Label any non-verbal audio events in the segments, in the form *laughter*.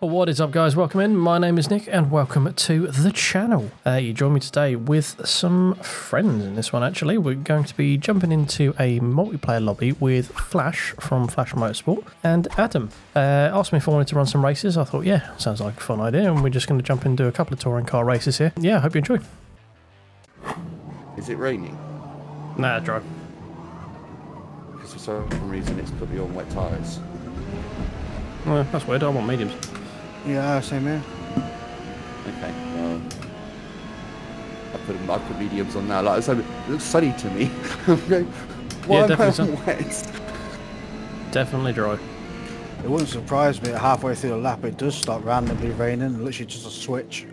What is up, guys? Welcome in. My name is Nick, and welcome to the channel. Uh, you join me today with some friends in this one, actually. We're going to be jumping into a multiplayer lobby with Flash from Flash Motorsport and Adam. Uh, asked me if I wanted to run some races. I thought, yeah, sounds like a fun idea, and we're just going to jump into a couple of touring car races here. Yeah, I hope you enjoy. Is it raining? Nah, dry. Because for some reason it's put me on wet tyres. Well, that's weird. I want mediums. Yeah, same here. Okay, well. I put, I put mediums on now. Like, it's it looks sunny to me. *laughs* okay. Why am I definitely on wet? Definitely dry. It wouldn't surprise me that halfway through the lap it does start randomly raining, literally just a switch.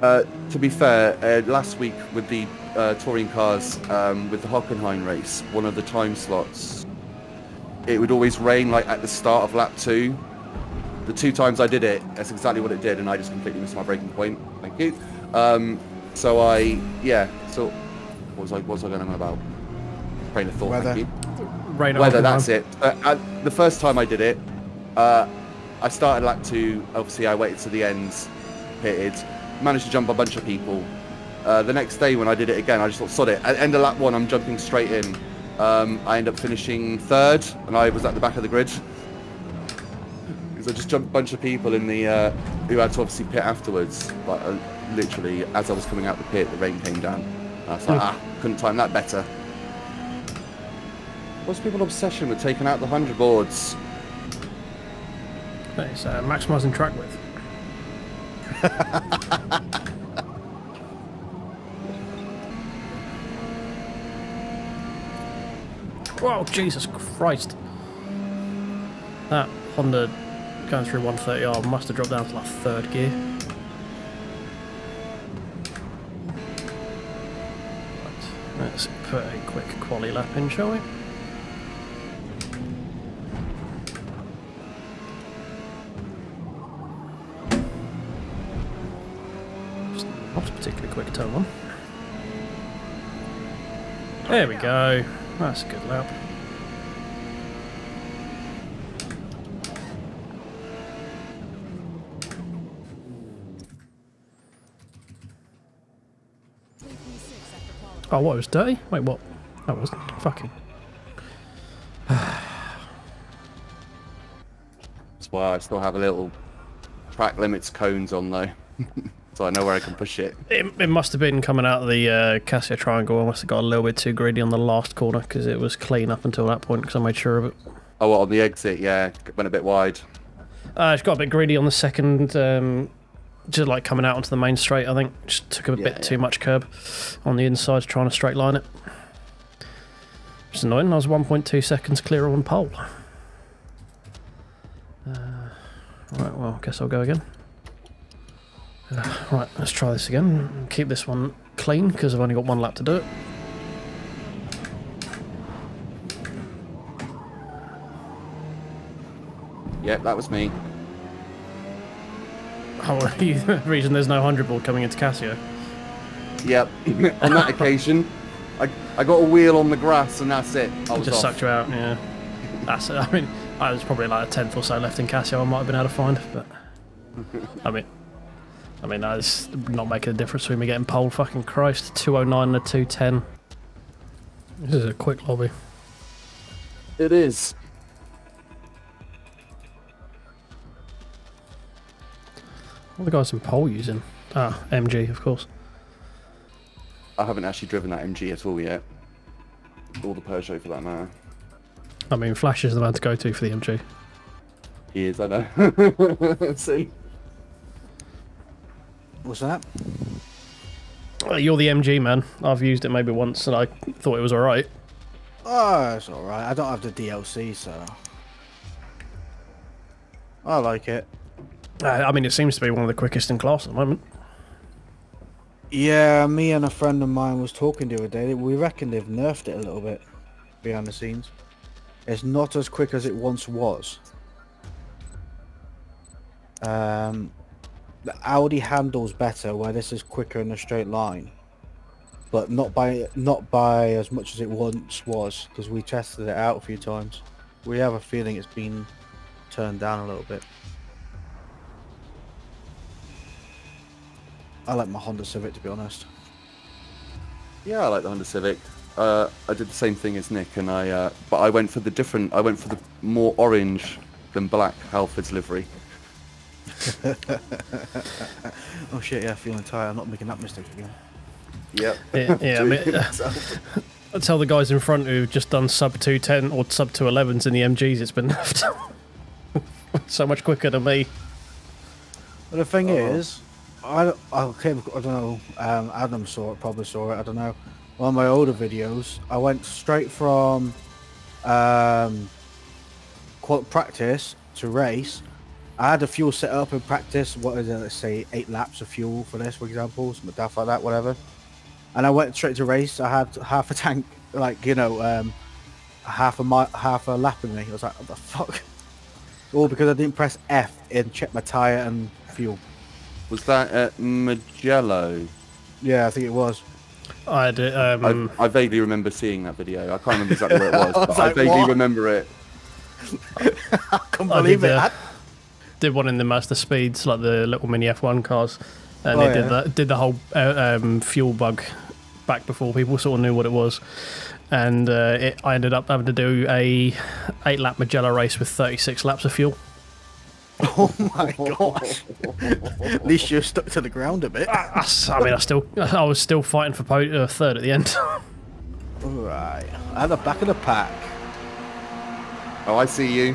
Uh, to be fair, uh, last week with the uh, touring cars, um, with the Hockenheim race, one of the time slots, it would always rain like at the start of lap two. The two times I did it, that's exactly what it did, and I just completely missed my braking point. Thank you. Um, so I, yeah. So what was I? What was I going on about? Train of thought. Weather. Thank you. Rain at Weather, Hockenheim. that's it. Uh, uh, the first time I did it, uh, I started lap two. Obviously, I waited to the end, pitted, managed to jump a bunch of people. Uh, the next day when I did it again, I just thought, sod it. At end of lap one, I'm jumping straight in. Um, I end up finishing third, and I was at the back of the grid. I just jumped a bunch of people in the uh, who had to obviously pit afterwards. But uh, literally, as I was coming out the pit, the rain came down. I was like, ah, couldn't time that better. What's people's obsession with taking out the hundred boards? It's uh, maximising track width. *laughs* Whoa, Jesus Christ. That Honda going through 130R must have dropped down to like third gear. Right, let's put a quick quali lap in, shall we? Not a particularly quick turn one. There we go. That's a good lap. Oh, what? It was dirty? Wait, what? That was fucking. *sighs* That's why I still have a little track limits cones on though, *laughs* so I know where I can push it. It, it must have been coming out of the uh, Casio Triangle. I must have got a little bit too greedy on the last corner because it was clean up until that point because I made sure of it. Oh, what, on the exit, yeah, went a bit wide. Uh, it's got a bit greedy on the second, um, just like coming out onto the main straight. I think just took a Yeah, bit yeah. too much curb on the inside, trying to straight line it. It's annoying. I was 1.2 seconds clear on pole. Uh, right, well, I guess I'll go again. Uh, right, let's try this again. Keep this one clean because I've only got one lap to do it. Yep, that was me. Oh, *laughs* the reason there's no 100 ball coming into Casio. Yep, *laughs* on that occasion, I, I got a wheel on the grass and that's it. I was just off. sucked you out, yeah. That's it. *laughs* I mean, I was probably like a tenth or so left in Casio. I might have been able to find, but I mean, I mean, that's not making a difference between me getting pole. Fucking Christ, two oh nine and a two ten. This is a quick lobby. It is. What the guys in pole using? Ah, MG, of course. I haven't actually driven that MG at all yet. Or the Peugeot for that matter. I mean, Flash is the man to go to for the MG. He is, I know. *laughs* See? What's that? Uh, You're the MG man. I've used it maybe once, and I thought it was all right. Oh, it's alright. I don't have the DLC, so... I like it. Uh, I mean, it seems to be one of the quickest in class at the moment. Yeah, me and a friend of mine was talking the other day. We reckon they've nerfed it a little bit behind the scenes. It's not as quick as it once was. Um, the Audi handles better where this is quicker in a straight line, but not by not by as much as it once was because we tested it out a few times. We have a feeling it's been turned down a little bit. I like my Honda Civic to be honest. Yeah, I like the Honda Civic. Uh, I did the same thing as Nick, and I uh, but I went for the different. I went for the more orange than black Halfords livery. *laughs* Oh shit, yeah, feeling tired. I'm not making that mistake again. Yep. Yeah, yeah, I mean, *laughs* it myself. I tell the guys in front who've just done sub 210 or sub 211s in the MGs, it's been left *laughs* so much quicker than me. But the thing Oh. is, I, I came, I don't know, um, Adam saw it, probably saw it, I don't know. One of my older videos, I went straight from um, qual- practice to race. I had the fuel set up in practice, what is it, let's say eight laps of fuel for this, for example, some stuff like that, whatever. And I went straight to race, I had half a tank, like, you know, um, half a half a lap in me. I was like, what the fuck? *laughs* All because I didn't press F and check my tyre and fuel. Was that at Mugello? Yeah, I think it was. I had it, um, I, I vaguely remember seeing that video. I can't remember exactly where it was, *laughs* I but was I vaguely what? remember it. *laughs* I can't I believe did, it. uh, did one in the Master Speeds, like the little mini F1 cars, and Oh, they did yeah. the, did the whole uh, um, fuel bug back before people sort of knew what it was. And uh, it, I ended up having to do a eight lap Mugello race with 36 laps of fuel. *laughs* oh my gosh. At least you're stuck to the ground a bit. I mean, I still, I was still fighting for po- uh, third at the end. Right. At the back of the pack. Oh, I see you.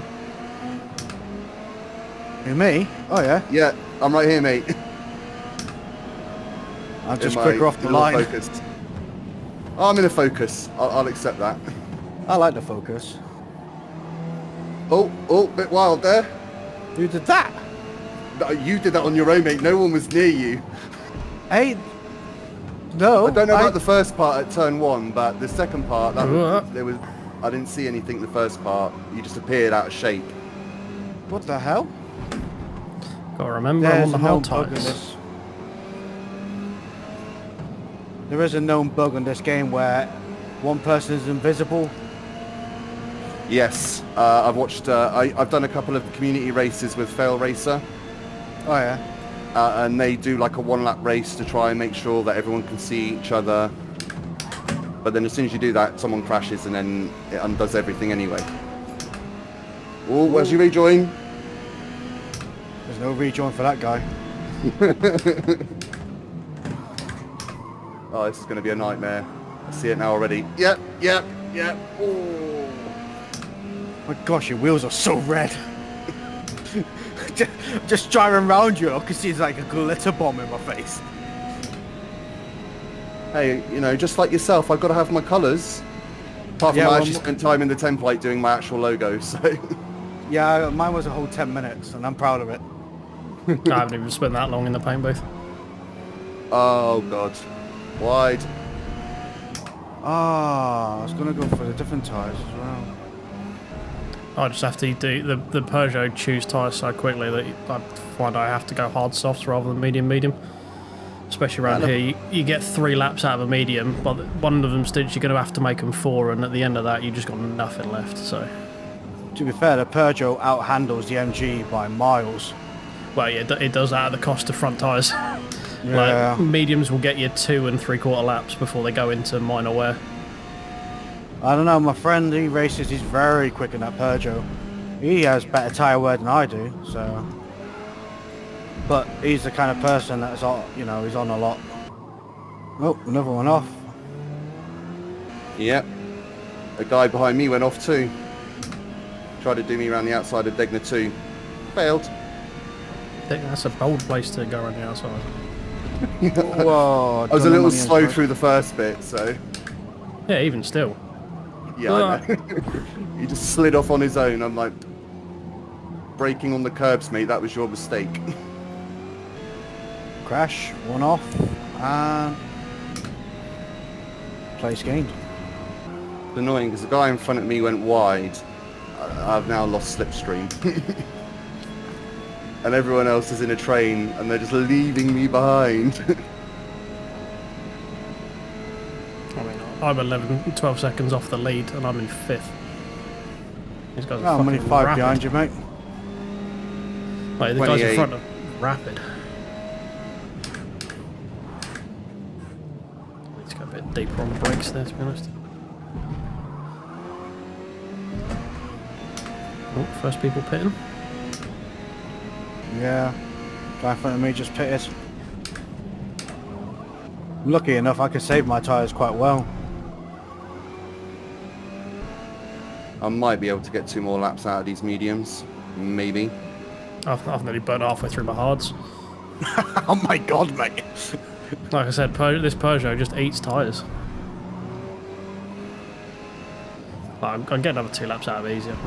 Who, me? Oh yeah. Yeah, I'm right here, mate. *laughs* I'm just In quicker off the line. Focus. Oh, I'm in a focus. I'll, I'll accept that. I like the focus. Oh, oh, bit wild there. Who did that? No, You did that on your own, mate. No one was near you. Hey. No. I don't know about the first part at turn one, but the second part, that Uh. was, there was, I didn't see anything the first part. You just appeared out of shape. What the hell? Gotta remember, I'm on the a hard known tyres. There is a known bug in this game where one person is invisible. Yes, uh, I've watched. Uh, I, I've done a couple of community races with Fail Racer, Oh yeah. uh, and they do like a one-lap race to try and make sure that everyone can see each other. But then as soon as you do that, someone crashes, and then it undoes everything anyway. Oh, where's your rejoin? There's no rejoin for that guy. *laughs* Oh, this is going to be a nightmare. I see it now already. Yep, yep, yep. Oh. My gosh, your wheels are so red. just, *laughs* just driving around you, I can see it's like a glitter bomb in my face. Hey, you know, just like yourself, I've got to have my colours. Apart from Yeah, I well, actually spent time in the template doing my actual logo, *laughs* so... Yeah, mine was a whole 10 minutes, and I'm proud of it. *laughs* I haven't even spent that long in the paint booth. oh, God. Wide. Ah, I was gonna go for the different tires as well. I just have to do the, the Peugeot choose tyres so quickly that I find I have to go hard softs rather than medium medium. Especially around here, you, you get three laps out of a medium, but one of them stints, you're going to have to make them four, and at the end of that, you've just got nothing left. So, To be fair, the Peugeot outhandles the MG by miles. well, yeah, it it does that at the cost of front tyres. *laughs* Yeah. Like mediums will get you two and three quarter laps before they go into minor wear. I don't know, my friend, he races, he's very quick in that Peugeot. He has better tyre wear than I do, so... But he's the kind of person that's on, you know, he's on a lot. Oh, another one off. Yep. A guy behind me went off too. Tried to do me around the outside of Degner 2. Failed. I think that's a bold place to go around the outside. *laughs* Whoa. I was a little slow through the first bit, so... Yeah, even still. Yeah, I know. *laughs* he just slid off on his own. I'm like... Braking on the curbs, mate. That was your mistake. *laughs* Crash, one off, and... Place gained. It's annoying because the guy in front of me went wide. I've now lost slipstream. *laughs* and everyone else is in a train and they're just leaving me behind. I mean, I'm 11, 12 seconds off the lead, and I'm in fifth. These guys are Oh, I'm only fucking five rapid. behind you, mate. Wait, the guys in front are rapid. Need to go a bit deeper on the brakes there, to be honest. Oh, first people pitting. Yeah. Guy in front of me just pitted. Lucky enough, I could save my tyres quite well. I might be able to get two more laps out of these mediums. Maybe. I've, I've nearly burnt halfway through my hards. *laughs* oh my god, mate. Like I said, Peugeot, this Peugeot just eats tyres. Like, I'm, I'm getting another two laps out of it easier.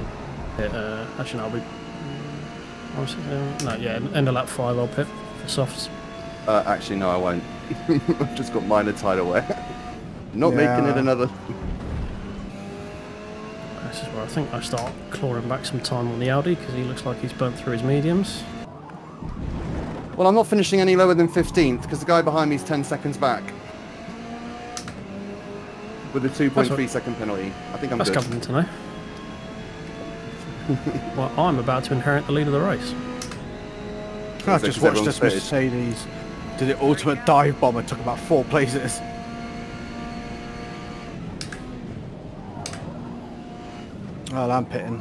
Uh, actually, no, I'll be. what was it, uh, no, yeah, end of lap five, I'll pit for softs. Uh, actually, no, I won't. *laughs* I've just got minor tire wear. *laughs* Not making it another. This is where I think I start clawing back some time on the Audi because he looks like he's burnt through his mediums. Well, I'm not finishing any lower than 15th because the guy behind me is 10 seconds back. With a 2.3 second penalty. I think I'm That's good. comforting to know. *laughs* well, I'm about to inherit the lead of the race. I Is it watched everyone's this fitted? Mercedes do the ultimate dive bomb and took about four places. Well, I'm pitting.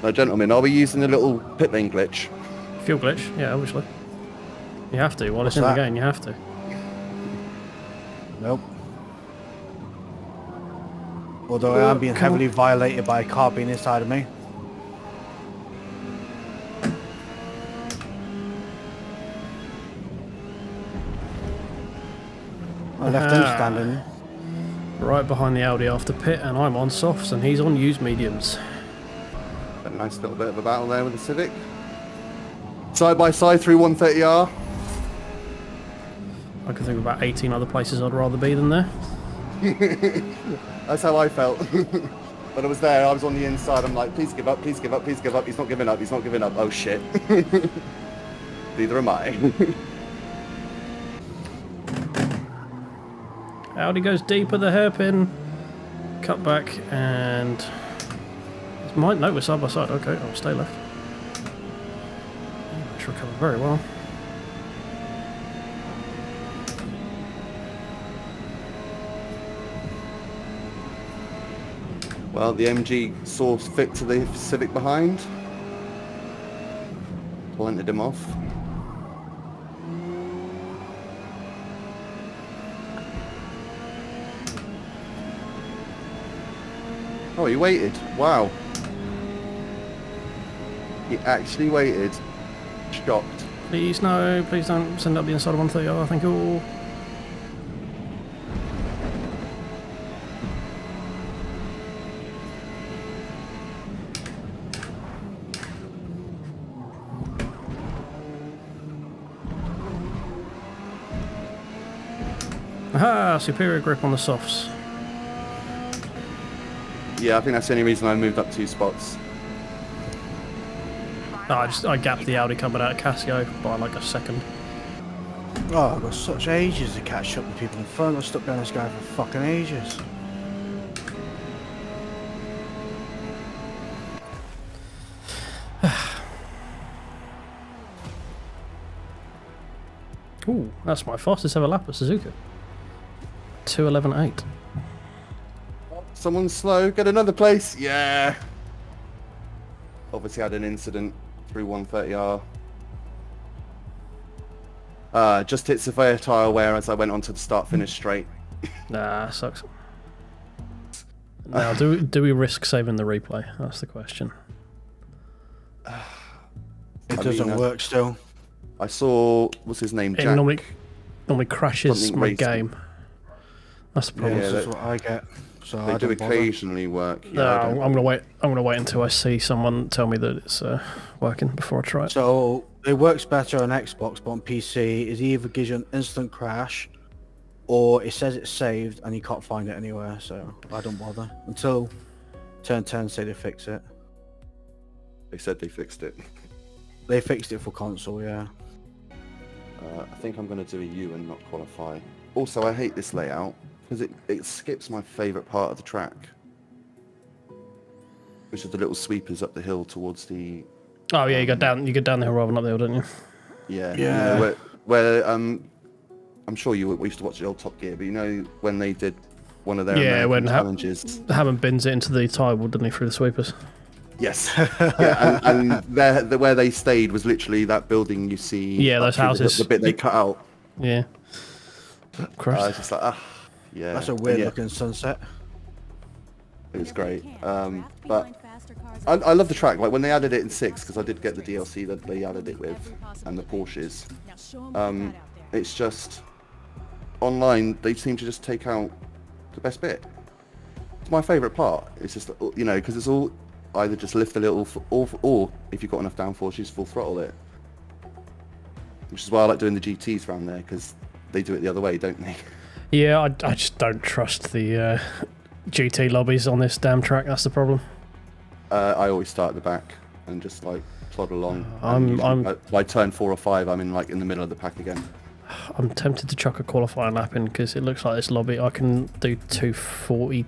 Now, gentlemen, are we using the little pit lane glitch? Fuel glitch, yeah, obviously. You have to. While it's What's in that? the game, you have to. Nope. Although I am being Come heavily violated by a car being inside of me. I left him Ah. standing. Right behind the Audi after pit, and I'm on softs, and he's on used mediums. A nice little bit of a battle there with the Civic. Side by side through 130R. I can think of about 18 other places I'd rather be than there. *laughs* That's how I felt. *laughs* when I was there, I was on the inside. I'm like, please give up, please give up, please give up. He's not giving up, he's not giving up. Oh shit. *laughs* Neither am I. Audi goes deep at the hairpin. Cut back, and. Might no, we're side by side. Okay, I'll stay left. Recover very well. well, the MG saw fit to the Civic behind. Planted him off. Oh, he waited. Wow. He actually waited. Shocked. Please, no, please don't send up the inside of 130. Oh, thank you. Aha! Superior grip on the softs. Yeah, I think that's the only reason I moved up two spots. Oh, I just I gapped the Audi coming out of Casio by like a second. Oh, I've got such ages to catch up with people in front. I've stuck behind this guy for fucking ages. *sighs* Ooh, that's my fastest ever lap at Suzuka. 211.8. Someone slow, get another place. Yeah. Obviously had an incident through 130R. Uh, just hit severe tyre wear as I went onto the start finish straight. Nah, sucks. Now, do we, do we risk saving the replay? That's the question. *sighs* It I doesn't mean, work still. I saw, what's his name, It normally normally crashes Something my racing. game. That's the problem. Yeah, this is what I get. So They I do don't bother. occasionally work. Yeah, no, I I'm gonna wait. I'm gonna wait until I see someone tell me that it's uh, working before I try it. So it works better on Xbox, but on PC, it either gives you an instant crash, or it says it's saved and you can't find it anywhere. So I don't bother until Turn 10 say they fix it. They said they fixed it. *laughs* They fixed it for console, yeah. Uh, I think I'm going to do a U and not qualify. Also, I hate this layout because it, it skips my favourite part of the track, which is the little sweepers up the hill towards the Oh yeah, you go down. You go down the hill rather than up the hill, don't you? Yeah. you Yeah. know, where, where um, I'm sure you we used to watch the old Top Gear, but you know when they did one of their Yeah, American when Ha- challenges. Hammond bins it into the tide wall, didn't he, through the sweepers? Yes. *laughs* yeah, and, and there, the, where they stayed was literally that building you see. Yeah, those through the- houses. The, bit they cut out. Yeah. I Christ. was just like, ah, yeah. That's a weird yeah, looking sunset. It was great. Um, but I, I love the track. Like when they added it in six, because I did get the DLC that they added it with, and the Porsches. Um, it's just online. They seem to just take out the best bit. It's my favourite part. It's just you know because it's all either just lift a little, or, or if you've got enough downforce, you just full throttle it. Which is why I like doing the GTs around there because they do it the other way, don't they? *laughs* Yeah, I, I just don't trust the uh, GT lobbies on this damn track. That's the problem. Uh, I always start at the back and just like plod along. I'm- I'm- by- by turn four or five, I'm in like in the middle of the pack again. I'm tempted to chuck a qualifying lap in because it looks like this lobby I can do 240,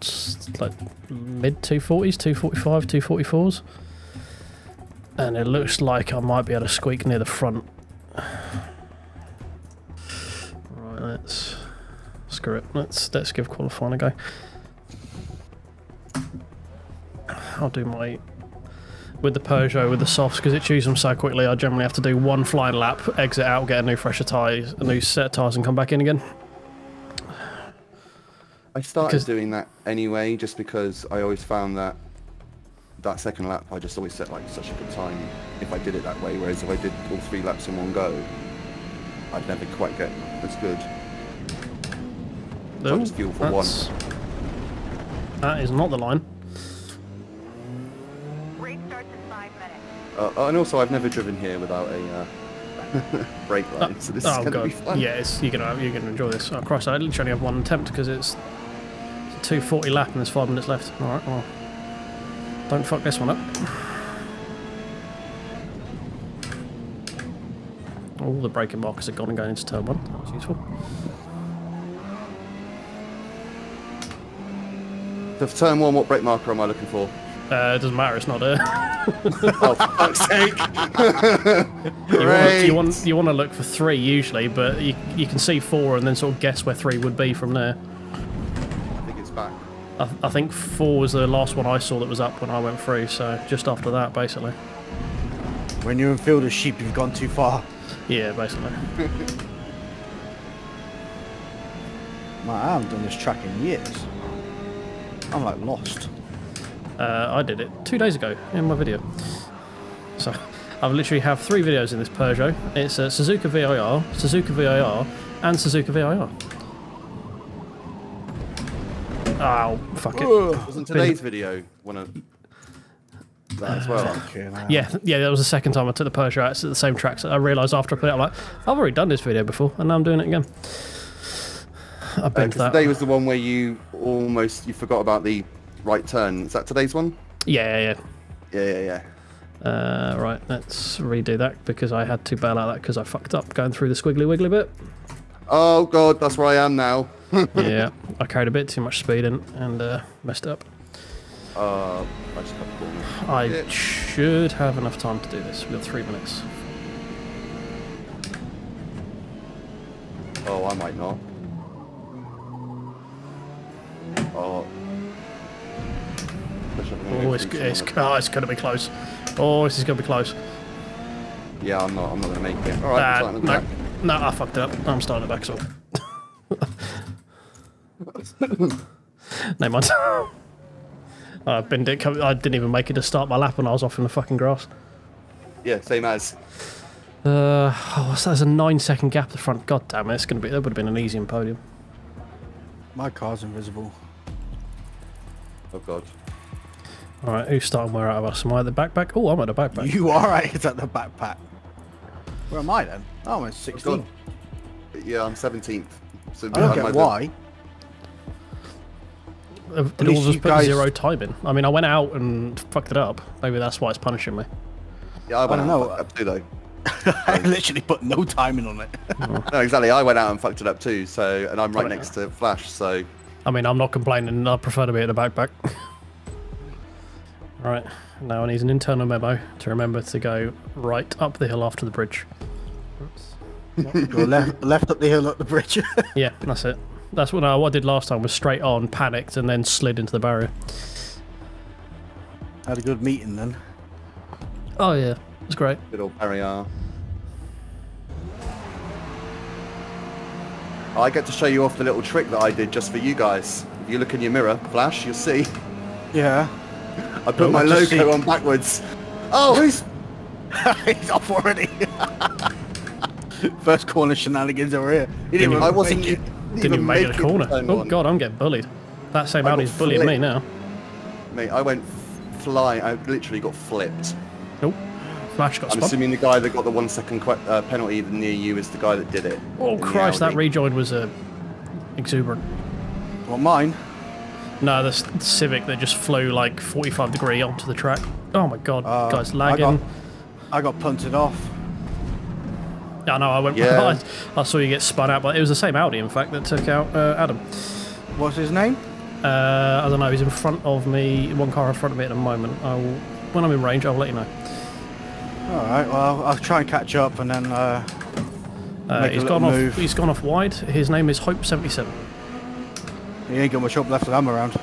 s- like mid 240s, 245, 244s. And it looks like I might be able to squeak near the front. Let's screw it. Let's let's give qualifying a go. I'll do my with the Peugeot with the softs because it chews them so quickly. I generally have to do one flying lap, exit out, get a new fresher tyres, a new set of tyres, and come back in again. I started Because- doing that anyway, just because I always found that that second lap, I just always set like such a good time if I did it that way. Whereas if I did all three laps in one go, I'd never quite get as good. So just fuel for one. That's- not the line. Race starts in five minutes. Uh, and also, I've never driven here without a uh, *laughs* brake line, so this is oh going to be fun. yeah, it's, you're gonna you're gonna enjoy this. Oh Christ, I literally only have one attempt because it's, it's a 240 lap and there's five minutes left. All right, well, don't fuck this one up. All the braking markers are gone and going into turn one. That was useful. So for turn one, what brake marker am I looking for? Uh, it doesn't matter. It's not there. *laughs* Oh, for fuck's sake! *laughs* You want, you want you want to look for three usually, but you you can see four and then sort of guess where three would be from there. I think it's back. I, I think four was the last one I saw that was up when I went through, so just after that, basically. When you're in field of sheep, you've gone too far. Yeah, basically. *laughs* Man, I haven't done this track in years. I'm like lost. Uh, I did it two days ago in my video. So I've literally have three videos in this Peugeot. It's a Suzuka VIR, Suzuka VIR, and Suzuka VIR. Oh, fuck it. Wasn't today's video one of that as well? Okay. Yeah, yeah, that was the second time I took the Peugeot out. It's at the same tracks. I realised after I put it, I'm like, I've already done this video before, and now I'm doing it again. *laughs* I Because that. today was the one where you almost you forgot about the right turn. Is that today's one? Yeah, yeah, Yeah, yeah, yeah. yeah. Uh, right, let's redo that because I had to bail out that because I fucked up going through the squiggly wiggly bit. Oh god, that's where I am now. *laughs* yeah, I carried a bit too much speed in and uh, messed it up. Uh, I. I should have enough time to do this. We've got three minutes. Oh, I might not. Oh. Wish I could Oh, it's, it's, some of the- oh, it's going to be close. Oh, this is going to be close. Yeah, I'm not. I'm not gonna make it. All right, Uh, starting at the no, back. no, I fucked it up. I'm starting it back, so. no mind. I binned it. I didn't even make it to start my lap when I was off in the fucking grass. Yeah, same as. Uh, oh, what's that? There's a nine second gap at the front. God damn it! It's gonna be. That would have been an easy podium. My car's invisible. Oh god. All right, who's starting where out of us? Am I at the backpack? Oh, I'm at the backpack. You are right. It's at the backpack. Where am I then? Oh, I'm at Oh 16. god. Yeah, I'm 17th. So I don't get like why. Did least all of us you put guys- zero time in? I mean, I went out and fucked it up. Maybe that's why it's punishing me. Yeah, I went don't out know. and fucked up too though. *laughs* I literally put no timing on it. No, exactly. I went out and fucked it up too. So, and I'm right Right. next to Flash. So, I mean, I'm not complaining. I prefer to be at the backpack. Alright, now I need an internal memo to remember to go right up the hill after the bridge. Oops. Go left, left up the hill, up the bridge. *laughs* Yeah, that's it. That's what I, what I did last time was straight on, panicked, and then slid into the barrier. Had a good meeting then. Oh yeah, it's great. Good old barrier. I get to show you off the little trick that I did just for you guys. If you look in your mirror, Flash, you'll see. Yeah. I put Oh, my logo see- on backwards. Oh, who's... *laughs* He's off already. *laughs* First corner shenanigans over here. He didn't even I wasn't make it. Didn't even make it a corner. Oh, one. god, I'm getting bullied. That same I got Audi's bullying me now. Mate, I went flying. I literally got flipped. Oh, Flash got I'm spun. assuming the guy that got the one second que- uh, penalty near you is the guy that did it. Oh Christ, that Audi. rejoin was uh, exuberant. Well, mine. No, the Civic that just flew like 45 degree onto the track. Oh my god, Uh, guys I lagging. got, I got punted off. Yeah, I know. I went. *laughs* Yeah. I, I saw you get spun out, but it was the same Audi, in fact, that took out uh, Adam. What's his name? Uh, I don't know. He's in front of me. One car in front of me at the moment. I will, when I'm in range, I'll let you know. All right. Well, I'll, I'll try and catch up and then. Uh, Uh, Make a he's little gone move. off. He's gone off wide. His name is Hope seventy seven. he ain't got much up left of them around.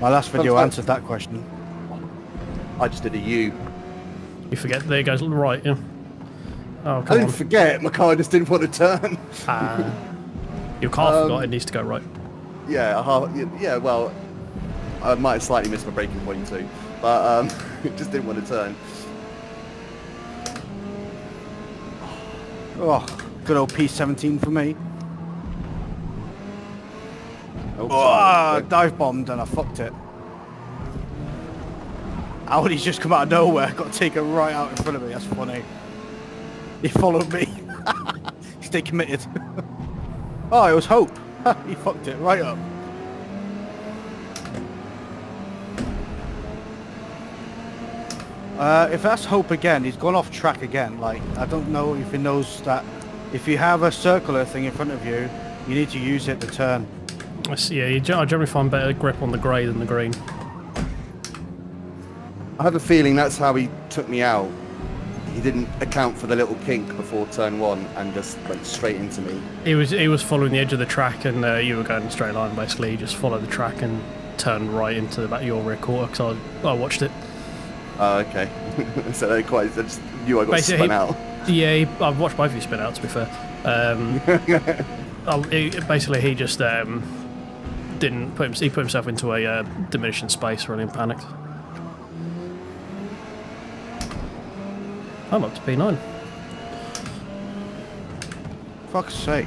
My last video Sounds answered that question. I just did a U. You forget. There he goes. Right. Yeah. Oh I didn't on. forget. My car just didn't want to turn. Ah. your car Um, forgot. It needs to go right. yeah, uh, yeah. Well, I might have slightly missed my braking point too, but um, *laughs* just didn't want to turn. Oh, good old P17 for me. Oh, Oh, dive bombed and I fucked it. Audi's just come out of nowhere. Got taken right out in front of me. That's funny. He followed me. *laughs* Stay committed. *laughs* oh, it was Hope. he fucked it right up. Uh, if that's Hope again, he's gone off track again. Like, I don't know if he knows that if you have a circular thing in front of you, you need to use it to turn. I see, Yeah, you, I generally find better grip on the grey than the green. I have a feeling that's how he took me out. He didn't account for the little kink before turn one and just went straight into me. He was he was following the edge of the track, and uh, you were going straight line. Basically, he just followed the track and turned right into the back of your rear quarter. Because I, I watched it. Oh, okay. *laughs* so they quite. I just knew I got Basically, spun out. Yeah, he, I've watched both of you spin out. To be fair, um, *laughs* he, basically he just um, didn't put him, he put himself into a uh, diminishing space, really, and panicked. I'm up to P9. Fuck's sake.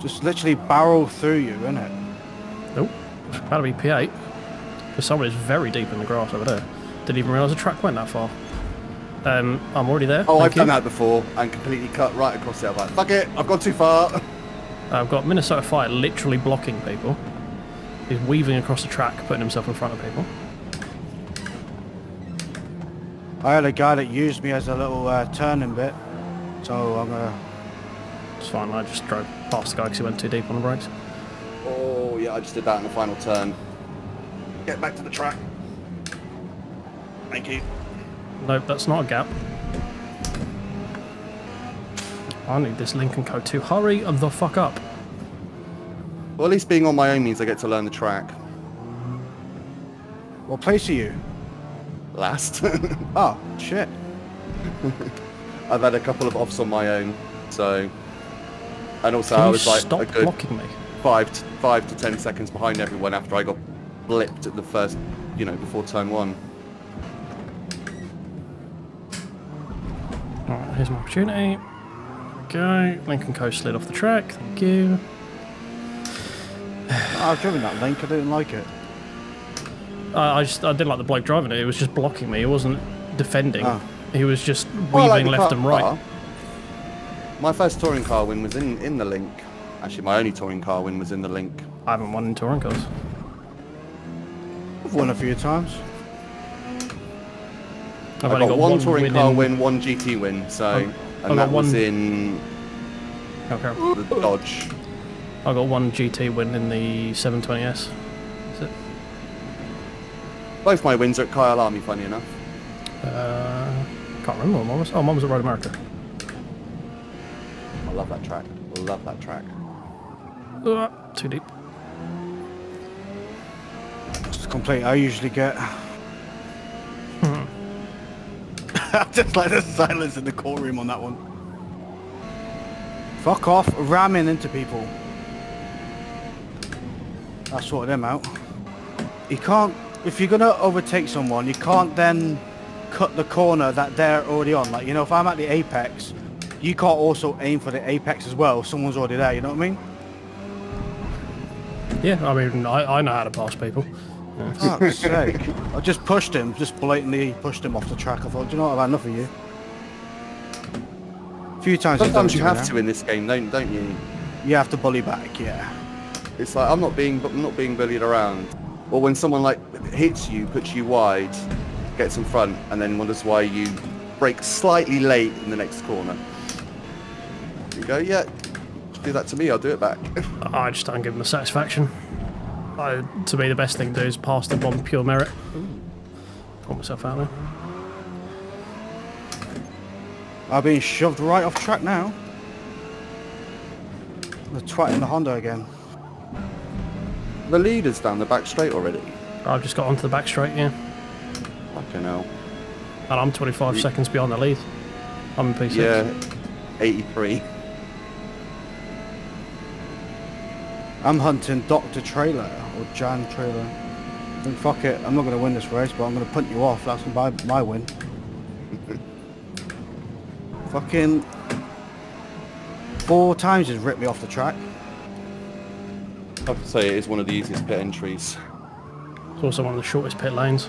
Just literally barrel through you, innit? Nope, it's about to be P8. Because someone is very deep in the grass over there. Didn't even realise the track went that far. Um, I'm already there. Oh, thank I've done that before and completely cut right across it. I'm like, fuck it, I've gone too far. *laughs* I've got Minnesota Fire literally blocking people. He's weaving across the track, putting himself in front of people. I had a guy that used me as a little uh, turning bit, so I'm gonna. It's fine, I just drove past the guy because he went too deep on the brakes. Oh, yeah, I just did that in the final turn. Get back to the track. Thank you. Nope, that's not a gap. I need this Lynk & Co to hurry the fuck up. Well, at least being on my own means I get to learn the track. What place are you? Last. *laughs* Oh, shit. *laughs* I've had a couple of offs on my own, so... And also Can I was like stop a good blocking me? five to, five to ten seconds behind everyone after I got blipped at the first, you know, before turn one. Here's my opportunity. Go. Lynk & Co slid off the track. Thank you. *sighs* I've driven that link. I didn't like it. I I just I didn't like the bloke driving it. It was just blocking me. It wasn't defending. Oh. He was just weaving Well, like left car- and right. car. My first touring car win was in, in the link. Actually, my only touring car win was in the link. I haven't won in touring cars. I've won a few times. I've I only got, one, touring car in- win, one GT win. So, I got and that was one- in Okay. the Dodge. I got one GT win in the 720S. That's it. Both my wins are at Kyalami, funny enough. Uh, can't remember what mine was. Oh, mine was at Road America. I love that track. Love that track. Uh, too deep. Just complete. I usually get. *laughs* just like the silence in the courtroom on that one. Fuck off, ramming into people. That sorted them out. You can't, if you're gonna overtake someone, you can't then cut the corner that they're already on. Like, you know, if I'm at the apex, you can't also aim for the apex as well. Someone's already there, you know what I mean? Yeah, I mean, I, I know how to pass people. Fuck's sake. I just pushed him, just blatantly pushed him off the track. I thought, do you know what, I've had enough of you. A few times Sometimes you have now. to in this game, don't don't you? You have to bully back, yeah. It's like I'm not being I'm not being bullied around. Or when someone like hits you, puts you wide, gets in front, and then wonders why you brake slightly late in the next corner. You go, yeah, do that to me, I'll do it back. I just don't give them the satisfaction. I, to me, the best thing to do is pass the bomb pure merit. Pull myself out there. I've been shoved right off track now. The twat in the Honda again. the leader's down the back straight already. I've just got onto the back straight, yeah. Fucking hell. And I'm 25 Ye- seconds behind the lead. I'm in P6. Yeah, 83. I'm hunting Dr. Trailer or Jan Trailer. I think fuck it, I'm not gonna win this race, but I'm gonna punt you off. That's my my win. *laughs* Fucking four times he's ripped me off the track. I have to say it is one of the easiest pit entries. It's also one of the shortest pit lanes.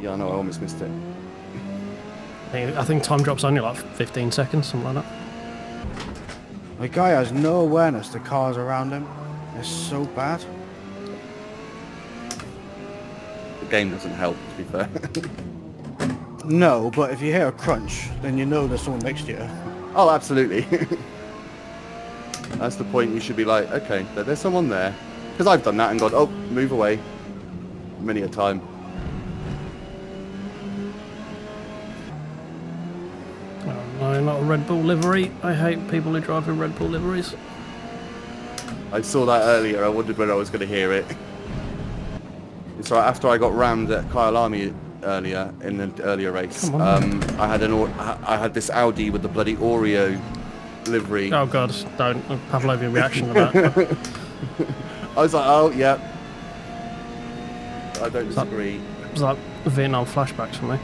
Yeah, I know, I almost missed it. I think, I think time drop's only like 15 seconds, something like that. The guy has no awareness the cars around him. It's so bad. The game doesn't help, to be fair. *laughs* No, but if you hear a crunch, then you know there's someone next to you. oh, absolutely. *laughs* That's the point. You should be like, okay, there's someone there. Because I've done that and gone, oh, move away. Many a time. Red Bull livery. I hate people who drive in Red Bull liveries. I saw that earlier. I wondered when I was going to hear it. It's right after I got rammed at Kyalami earlier in the earlier race. Um, I had an I had this Audi with the bloody Oreo livery. Oh god, don't. Pavlovian reaction to that. *laughs* I was like, oh yeah. I don't disagree. It was like Vietnam flashbacks for me.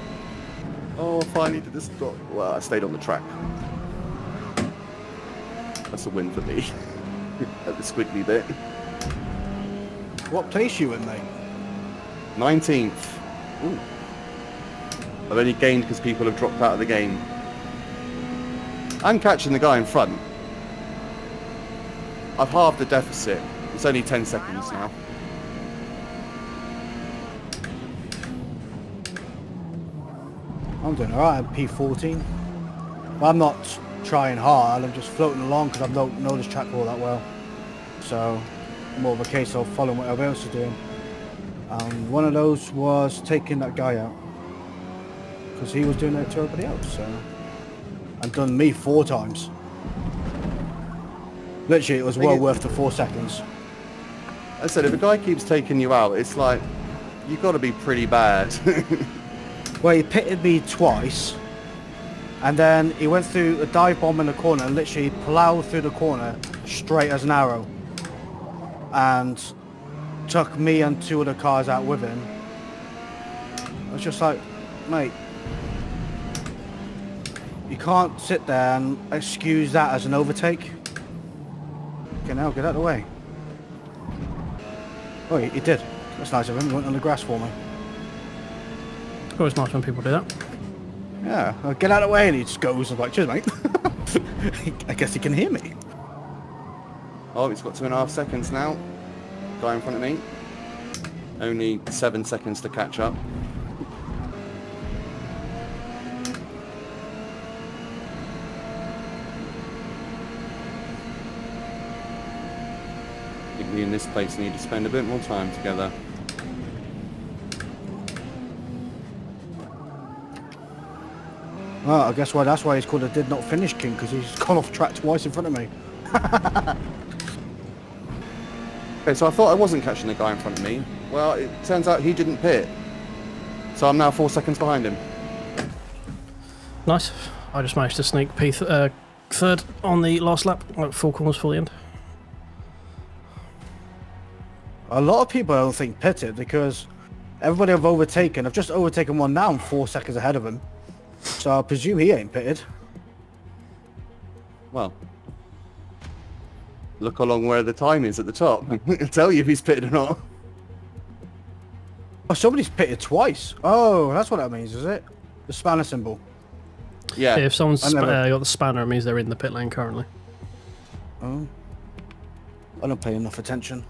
Oh, finally did this. Well, I stayed on the track. That's a win for me. *laughs* At the squiggly bit. What place you in, mate? 19th. Ooh. I've only gained because people have dropped out of the game. I'm catching the guy in front. I've halved the deficit. It's only 10 seconds now. I'm doing alright, I'm P14. But I'm not trying hard, I'm just floating along because I don't know this track all that well. So, more of a case of following what everyone else is doing. Um, one of those was taking that guy out. Because he was doing it to everybody else, so... And done me four times. Literally, it was well worth the four seconds. I said, if a guy keeps taking you out, it's like, you've got to be pretty bad. *laughs* Well, he pitted me twice, and then he went through a dive bomb in the corner and literally ploughed through the corner straight as an arrow, and took me and two of the cars out with him. I was just like, mate, you can't sit there and excuse that as an overtake. Okay, now get out of the way. Oh, he, he did. That's nice of him. He went on the grass for me. Always nice when people do that. Yeah, I'll get out of the way, and he just goes. I'm like, cheers, mate. *laughs* I guess he can hear me. oh, it's got two and a half seconds now. Guy in front of me. Only seven seconds to catch up. We in this place need to spend a bit more time together. Well, I guess why that's why he's called a did not finish king because he's *laughs* gone off track twice in front of me. *laughs* Okay, so I thought I wasn't catching the guy in front of me. Well, it turns out he didn't pit. So I'm now four seconds behind him. Nice. I just managed to sneak P th- uh, third on the last lap, like four corners for the end. A lot of people I don't think pitted because everybody I've overtaken, I've just overtaken one now. I'm four seconds ahead of him. So I presume he ain't pitted. Well, look along where the time is at the top. *laughs* It'll tell you if he's pitted or not. Oh, somebody's pitted twice. Oh, that's what that means, is it? The spanner symbol. Yeah. If someone's I sp- never- uh, got the spanner, it means they're in the pit lane currently. Oh. I don't pay enough attention.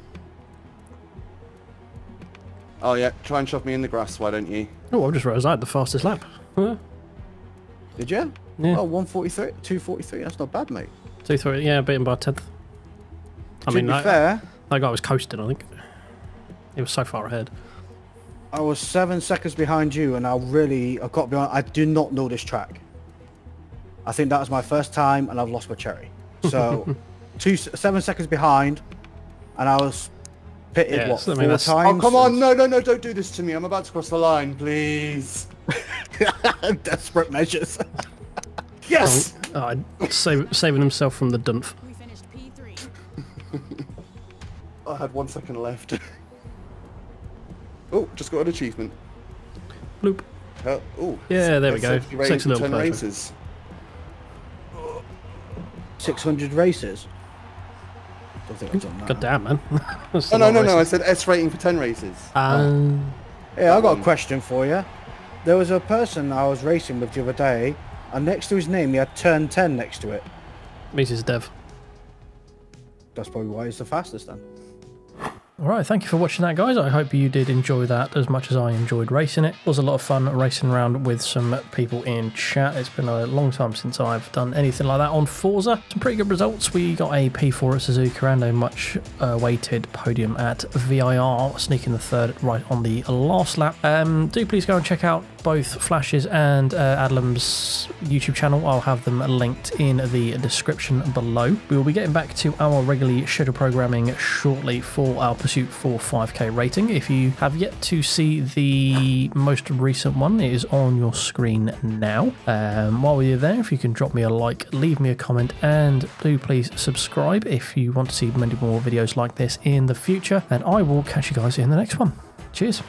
Oh yeah, try and shove me in the grass, why don't you? Oh, I've just realised I had the fastest lap. Huh? Did you? Yeah. Oh, 143, 243. That's not bad, mate. Two, three, yeah, beaten by tenth. I to mean, be that, fair, that guy was coasting, I think. He was so far ahead. I was seven seconds behind you, and I really, I've got to be honest, I do not know this track. I think that was my first time, and I've lost my cherry. So, *laughs* two seven seconds behind, and I was pitted Yeah, what so, I four mean, that's- Oh times. come on, no, no, no, don't do this to me. I'm about to cross the line, please. *laughs* *laughs* Desperate measures. *laughs* yes. Uh, save, saving himself from the dump. We finished P3. I had one second left. oh, just got an achievement. Bloop. Uh, oh, Yeah, there we go. SFG rating Six little 10 races. 600 races. Don't think I've done that. God damn, man. *laughs* That's Oh no, no, of no! I said S rating for 10 races. Um, Yeah, I got Um, a question for you. There was a person I was racing with the other day, and next to his name he had turn 10 next to it. means he's dev. That's probably why he's the fastest then. All right, thank you for watching that, guys. I hope you did enjoy that as much as I enjoyed racing it. It was a lot of fun racing around with some people in chat. It's been a long time since I've done anything like that on Forza. Some pretty good results. We got a P4 at Suzuka and a much uh, weighted podium at VIR, sneaking the third right on the last lap. Um, do please go and check out both Flash's and uh, Adlamb's YouTube channel. I'll have them linked in the description below. We will be getting back to our regularly scheduled programming shortly for our Pursuit 4 5K rating. If you have yet to see the most recent one, it is on your screen now. Um, while you're there, if you can drop me a like, leave me a comment, and do please subscribe if you want to see many more videos like this in the future. And I will catch you guys in the next one. Cheers.